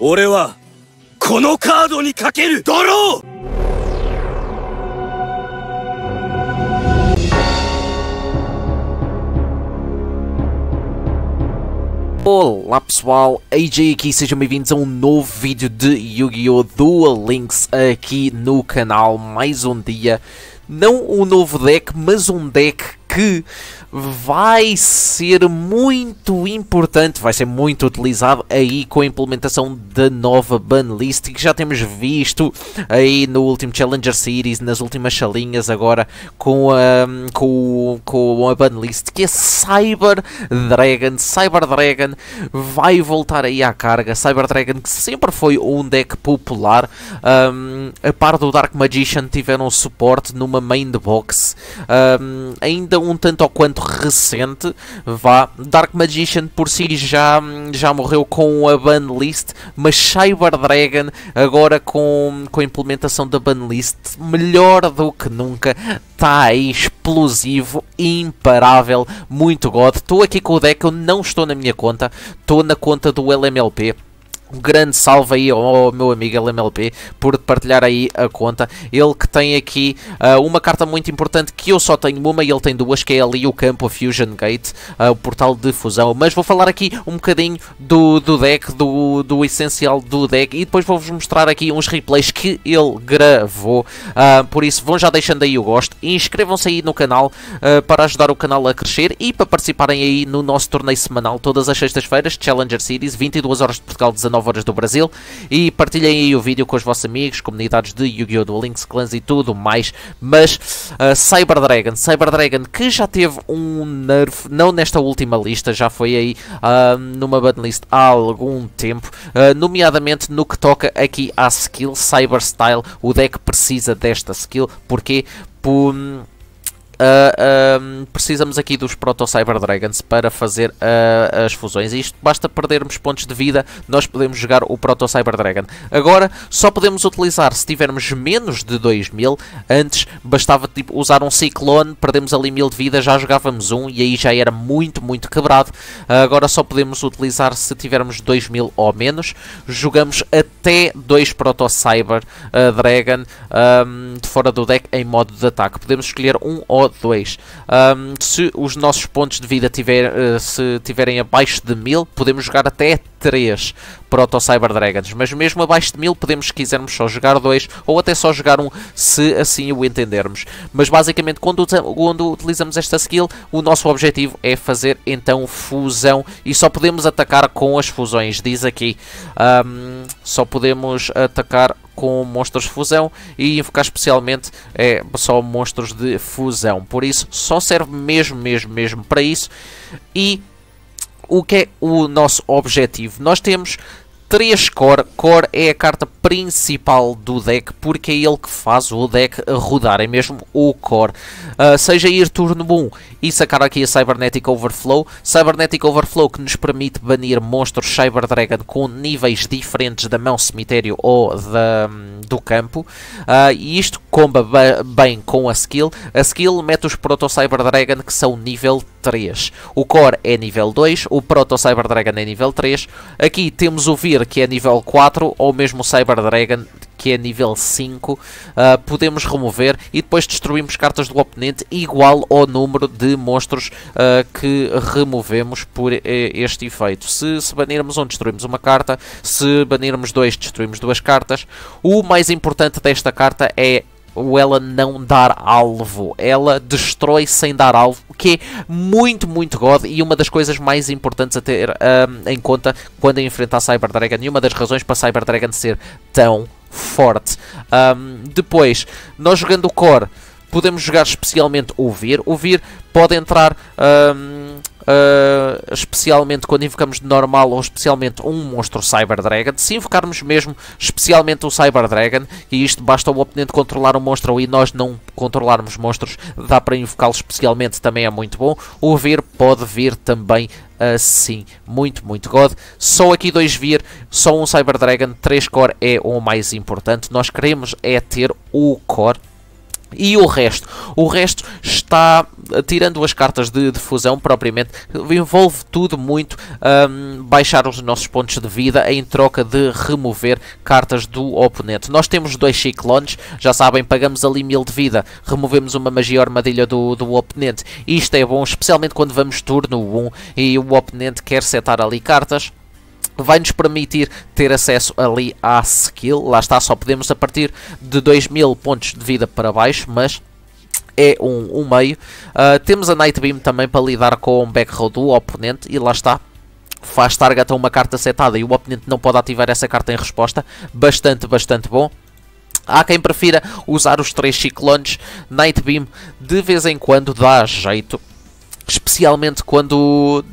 俺はこのカードにかけるドロー Olá pessoal, AJ aqui, sejam bem-vindos a um novo vídeo de Yu-Gi-Oh! Duel Links aqui no canal, mais um dia, não um novo deck, mas um deck que vai ser muito importante, vai ser muito utilizado aí com a implementação da nova banlist que já temos visto aí no último Challenger Series, nas últimas salinhas agora com a, com, com a banlist que é Cyber Dragon. Cyber Dragon vai voltar aí à carga. Cyber Dragon que sempre foi um deck popular, um, a par do Dark Magician tiveram suporte numa main box, um, ainda um tanto ou quanto recente, vá. Dark Magician por si já, já morreu com a banlist, mas Cyber Dragon agora com, com a implementação da banlist, melhor do que nunca, está aí explosivo, imparável, muito god. Estou aqui com o deck, eu não estou na minha conta, estou na conta do LMLP. Um grande salve aí ao meu amigo LMLP por partilhar aí a conta. Ele que tem aqui uh, uma carta muito importante que eu só tenho uma e ele tem duas, que é ali o campo, a Fusion Gate, uh, o portal de fusão. Mas vou falar aqui um bocadinho do, do deck, do, do essencial do deck e depois vou-vos mostrar aqui uns replays que ele gravou. Uh, por isso vão já deixando aí o gosto. Inscrevam-se aí no canal para ajudar o canal a crescer e para participarem aí no nosso torneio semanal todas as sextas-feiras, Challenger Series, 22 horas de Portugal, 19 horas do Brasil e partilhem aí o vídeo com os vossos amigos, comunidades de Yu-Gi-Oh! do Links Clans e tudo mais. Mas uh, Cyber Dragon, Cyber Dragon que já teve um nerf, não nesta última lista, já foi aí uh, numa banlist há algum tempo, uh, nomeadamente no que toca aqui à skill Cyber Style. O deck precisa desta skill, porque por Uh, precisamos aqui dos Proto Cyber Dragons para fazer uh, as fusões. E isto basta perdermos pontos de vida, nós podemos jogar o Proto Cyber Dragon. Agora só podemos utilizar se tivermos menos de 2000. Antes bastava tipo, usar um Ciclone, perdemos ali 1000 de vida, já jogávamos um e aí já era muito, muito quebrado. agora só podemos utilizar se tivermos 2000 ou menos. Jogamos até 2 Proto Cyber Dragon um, de fora do deck em modo de ataque. Podemos escolher um ou 2. Um, se os nossos pontos de vida tiver, uh, se tiverem abaixo de 1000, podemos jogar até 3 Proto Cyber Dragons, mas mesmo abaixo de 1000 podemos, se quisermos, só jogar 2 ou até só jogar um, se assim o entendermos. Mas basicamente, quando, quando utilizamos esta skill, o nosso objetivo é fazer então fusão e só podemos atacar com as fusões. Diz aqui, um, só podemos atacar com monstros fusão e invocar especialmente é só monstros de fusão. Por isso, só serve mesmo, mesmo, mesmo para isso. E o que é o nosso objetivo? Nós temos 3 core. Core é a carta principal do deck, porque é ele que faz o deck rodar, é mesmo o core. Uh, seja ir turno 1 e sacar aqui a Cybernetic Overflow. Cybernetic Overflow que nos permite banir monstros Cyber Dragon com níveis diferentes da mão cemitério ou da, do campo. Uh, e isto comba bem com a skill. A skill mete os Proto Cyber Dragon que são nível 3. O Core é nível 2, o Proto Cyber Dragon é nível 3. Aqui temos o Vir que é nível 4 ou mesmo o Cyber Dragon que é nível 5, uh, podemos remover e depois destruímos cartas do oponente igual ao número de monstros uh, que removemos por uh, este efeito. Se, se banirmos um, destruímos uma carta, se banirmos dois, destruímos duas cartas. O mais importante desta carta é o ela não dar alvo. Ela destrói sem dar alvo, o que é muito, muito god e uma das coisas mais importantes a ter um, em conta quando enfrentar Cyber Dragon e uma das razões para Cyber Dragon ser tão forte. Um, depois, nós jogando o core, podemos jogar especialmente o Vir. O Vir pode entrar um, uh, especialmente quando invocamos de normal ou especialmente um monstro Cyber Dragon. Se invocarmos mesmo especialmente o Cyber Dragon, e isto basta o oponente controlar um monstro e nós não controlarmos monstros, dá para invocá-lo especialmente, também é muito bom. O Vir pode vir também assim. Muito, muito God. Só aqui dois vir, só um Cyber Dragon, 3 core é o mais importante. Nós queremos é ter o core E o resto? O resto está, tirando as cartas de, de fusão propriamente, envolve tudo muito um, baixar os nossos pontos de vida em troca de remover cartas do oponente. Nós temos dois ciclones, já sabem, pagamos ali mil de vida, removemos uma magia armadilha do, do oponente. Isto é bom, especialmente quando vamos turno 1 e o oponente quer setar ali cartas vai nos permitir ter acesso ali à skill. Lá está, só podemos a partir de 2000 pontos de vida para baixo, mas é um, um meio. Uh, temos a Night Beam também para lidar com o back row do oponente e lá está. Faz target a uma carta setada e o oponente não pode ativar essa carta em resposta. Bastante, bastante bom. Há quem prefira usar os três ciclones. Night Beam de vez em quando dá jeito especialmente quando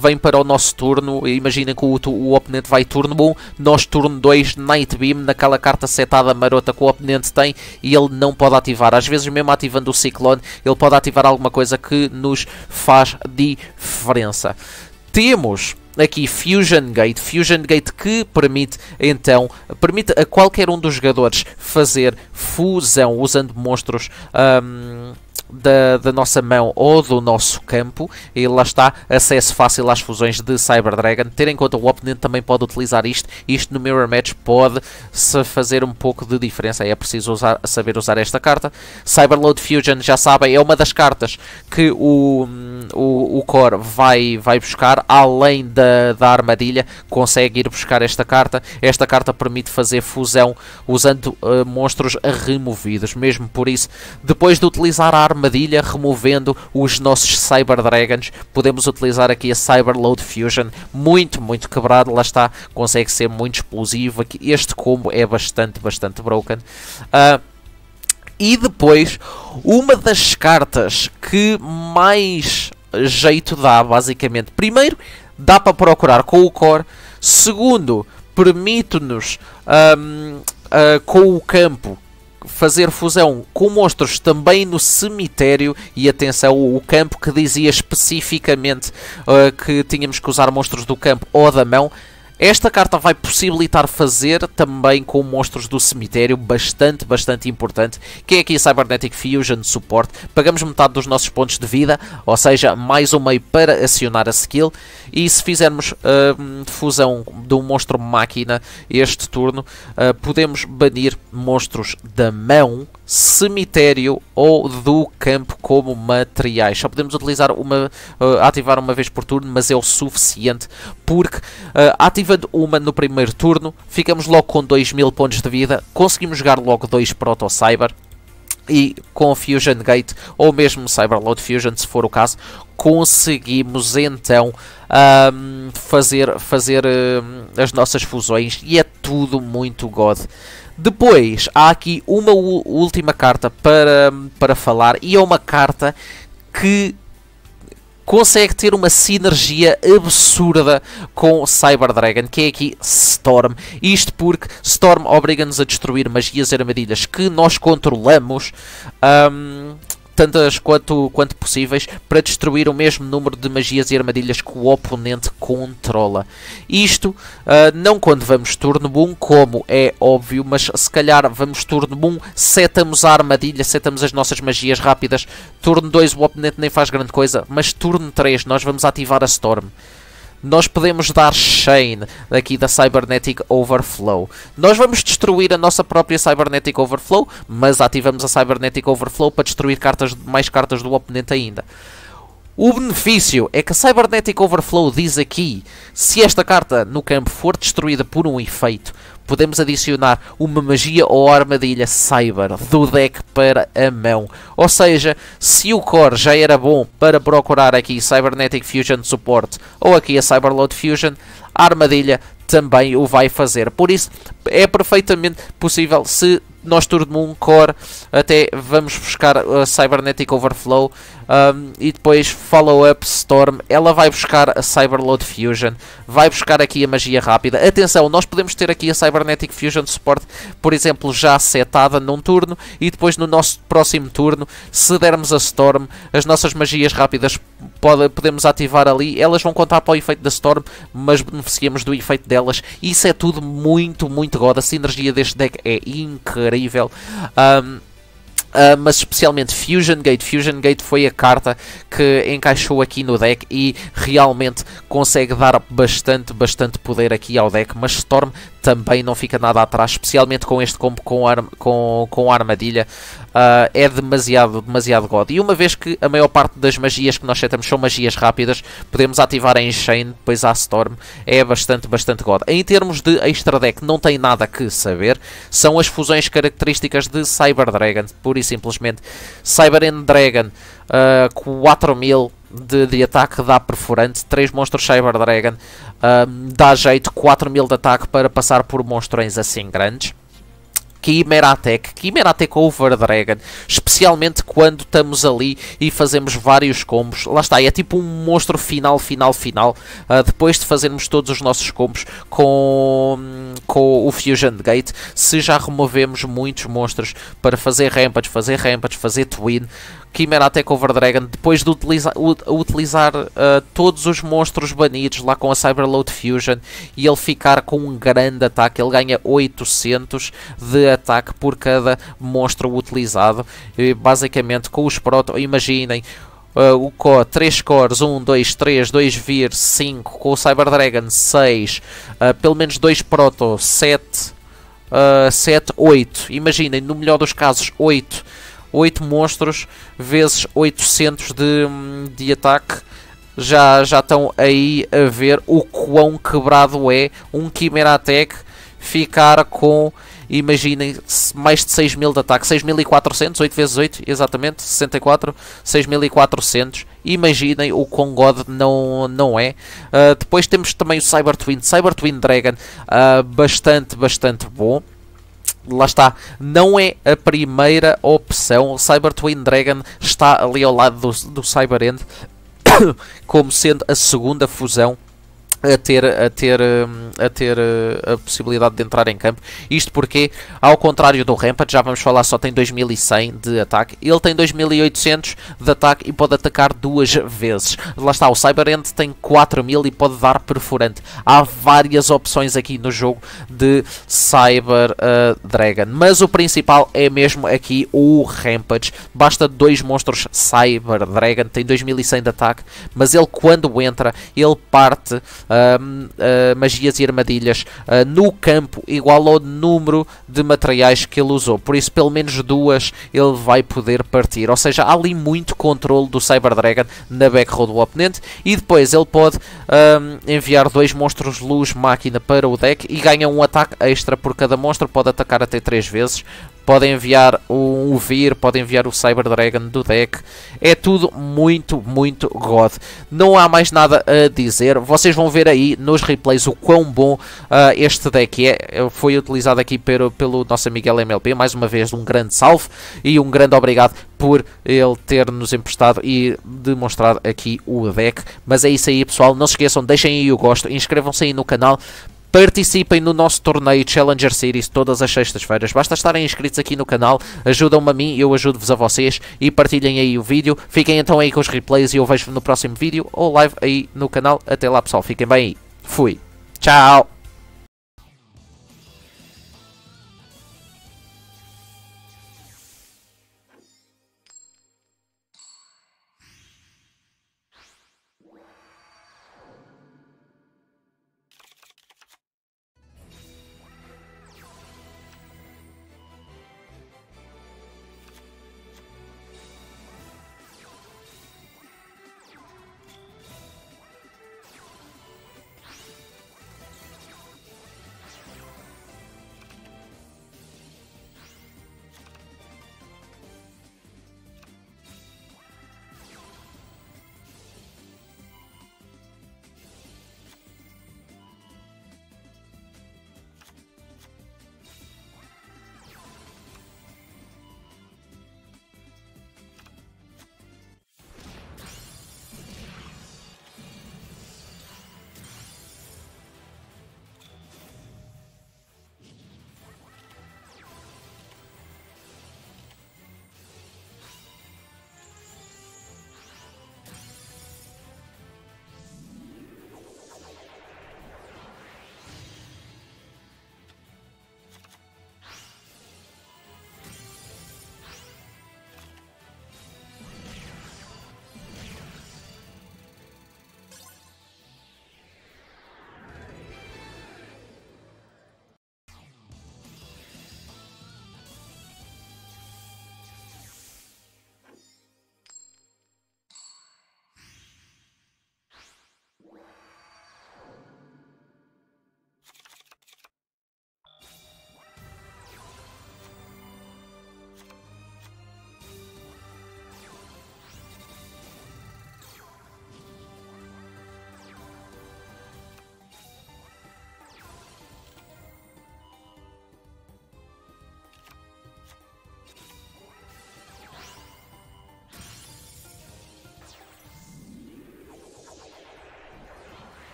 vem para o nosso turno, imaginem que o, o oponente vai turno 1, nós turno 2, Night Beam, naquela carta setada marota que o oponente tem e ele não pode ativar. Às vezes mesmo ativando o Ciclone, ele pode ativar alguma coisa que nos faz diferença. Temos aqui Fusion Gate, Fusion Gate que permite então permite a qualquer um dos jogadores fazer fusão usando monstros um, da, da nossa mão ou do nosso campo e lá está, acesso fácil às fusões de Cyber Dragon. Ter em conta o oponente também pode utilizar isto, isto no Mirror Match pode se fazer um pouco de diferença, é preciso usar, saber usar esta carta. Cyberload Fusion, já sabem, é uma das cartas que o, o, o Core vai, vai buscar, além da, da armadilha, consegue ir buscar esta carta. Esta carta permite fazer fusão usando uh, monstros removidos, mesmo por isso, depois de utilizar a armadilha armadilha removendo os nossos Cyber Dragons. Podemos utilizar aqui a Cyber Load Fusion, muito, muito quebrado, lá está, consegue ser muito explosivo. Este combo é bastante, bastante broken. Uh, e depois, uma das cartas que mais jeito dá, basicamente. Primeiro, dá para procurar com o core. Segundo, permite-nos um, uh, ah, com o campo fazer fusão com monstros também no cemitério. E atenção, o campo que dizia especificamente uh, que tínhamos que usar monstros do campo ou da mão esta carta vai possibilitar fazer também com monstros do cemitério, bastante, bastante importante, que é aqui Cybernetic Fusion Support. Pagamos metade dos nossos pontos de vida, ou seja, mais um meio para acionar a skill. E se fizermos uh, fusão de um monstro máquina este turno, uh, podemos banir monstros da mão cemitério ou do campo como materiais. Só podemos utilizar uma, uh, ativar uma vez por turno, mas é o suficiente porque uh, ativando uma no primeiro turno, ficamos logo com 2000 pontos de vida, conseguimos jogar logo dois Proto Cyber e com Fusion Gate ou mesmo Cyberload Fusion, se for o caso, conseguimos então um, fazer, fazer um, as nossas fusões e é tudo muito God. Depois há aqui uma última carta para, para falar e é uma carta que consegue ter uma sinergia absurda com Cyber Dragon, que é aqui Storm. Isto porque Storm obriga-nos a destruir magias e armadilhas que nós controlamos. Um, tantas quanto, quanto possíveis, para destruir o mesmo número de magias e armadilhas que o oponente controla. Isto uh, não quando vamos turno 1, como é óbvio, mas se calhar vamos turno 1, setamos a armadilha, setamos as nossas magias rápidas. Turno 2 o oponente nem faz grande coisa, mas turno 3 nós vamos ativar a Storm nós podemos dar Shane aqui da Cybernetic Overflow. Nós vamos destruir a nossa própria Cybernetic Overflow, mas ativamos a Cybernetic Overflow para destruir cartas, mais cartas do oponente ainda. O benefício é que a Cybernetic Overflow diz aqui, se esta carta no campo for destruída por um efeito, podemos adicionar uma magia ou armadilha Cyber do deck para a mão. Ou seja, se o core já era bom para procurar aqui Cybernetic Fusion Support ou aqui a Cyberload Fusion, a armadilha também o vai fazer. Por isso, é perfeitamente possível se nós turno um core, até vamos buscar a Cybernetic Overflow um, e depois Follow Up Storm. Ela vai buscar a Cyberload Fusion, vai buscar aqui a magia rápida. Atenção, nós podemos ter aqui a Cybernetic Fusion Support, por exemplo, já setada num turno e depois no nosso próximo turno, se dermos a Storm, as nossas magias rápidas pode, podemos ativar ali. Elas vão contar para o efeito da Storm, mas beneficiamos do efeito delas. Isso é tudo muito, muito god. A sinergia deste deck é incrível. Um, Uh, mas especialmente Fusion Gate. Fusion Gate foi a carta que encaixou aqui no deck e realmente consegue dar bastante, bastante poder aqui ao deck. Mas Storm também não fica nada atrás, especialmente com este combo com, arm com, com armadilha. Uh, é demasiado, demasiado God. E uma vez que a maior parte das magias que nós setamos são magias rápidas, podemos ativar a Enchain, depois a Storm. É bastante, bastante God. Em termos de extra deck, não tem nada que saber. São as fusões características de Cyber Dragon, pura e simplesmente. Cyber End Dragon, uh, 4000 de, de ataque dá perfurante, 3 monstros Cyber Dragon, dá jeito, 4000 de ataque para passar por monstrões assim grandes. Chimera Attack, Chimera Attack Over Dragon, especialmente quando estamos ali e fazemos vários combos. Lá está, é tipo um monstro final, final, final. Uh, depois de fazermos todos os nossos combos com, com o Fusion Gate, se já removemos muitos monstros para fazer Rampage, fazer Rampage, fazer Twin, Chimera Over Dragon, depois de utiliza, utilizar uh, todos os monstros banidos lá com a Cyberload Fusion e ele ficar com um grande ataque, ele ganha 800 de ataque por cada monstro utilizado, e, basicamente com os proto, imaginem, Uh, o core, 3 cores, 1, 2, 3, 2 vir, 5, com o Cyber Dragon 6, uh, pelo menos 2 proto, 7, uh, 7, 8, imaginem, no melhor dos casos 8 8 monstros vezes 800 de, de ataque. Já, já estão aí a ver o quão quebrado é um Chimera Attack ficar com, imaginem, mais de 6.000 de ataque, 6.400, 8 vezes 8, exatamente, 64, 6.400, imaginem o quão God não, não é. Uh, depois temos também o Cyber Twin, Cyber Twin Dragon, uh, bastante, bastante bom lá está, não é a primeira opção. O Cyber Twin Dragon está ali ao lado do, do Cyber End como sendo a segunda fusão a ter, a ter, hum, a ter uh, a possibilidade de entrar em campo. Isto porque, ao contrário do Rampage, já vamos falar, só tem 2100 de ataque. Ele tem 2800 de ataque e pode atacar duas vezes. Lá está, o Cyber End tem 4000 e pode dar perfurante. Há várias opções aqui no jogo de Cyber uh, Dragon. Mas o principal é mesmo aqui o Rampage. Basta dois monstros Cyber Dragon, tem 2100 de ataque, mas ele quando entra, ele parte magias e armadilhas uh, no campo igual ao número de materiais que ele usou. Por isso, pelo menos duas ele vai poder partir. Ou seja, há ali muito controle do Cyber Dragon na backrow do oponente. E depois ele pode enviar dois monstros luz máquina para o deck e ganha um ataque extra por cada monstro. Pode atacar até três vezes podem enviar o Vir, podem enviar o Cyber Dragon do deck. É tudo muito, muito God. Não há mais nada a dizer. Vocês vão ver aí nos replays o quão bom uh, este deck é. Foi utilizado aqui pelo, pelo nosso amigo LMLP. Mais uma vez, um grande salve e um grande obrigado por ele ter nos emprestado e demonstrado aqui o deck. Mas é isso aí, pessoal. Não se esqueçam, deixem aí o gosto, inscrevam-se aí no canal Participem no nosso torneio Challenger Series todas as sextas-feiras. Basta estarem inscritos aqui no canal, ajudam-me a mim, eu ajudo-vos a vocês e partilhem aí o vídeo. Fiquem então aí com os replays e eu vejo no próximo vídeo ou live aí no canal. Até lá pessoal, fiquem bem aí. Fui. Tchau.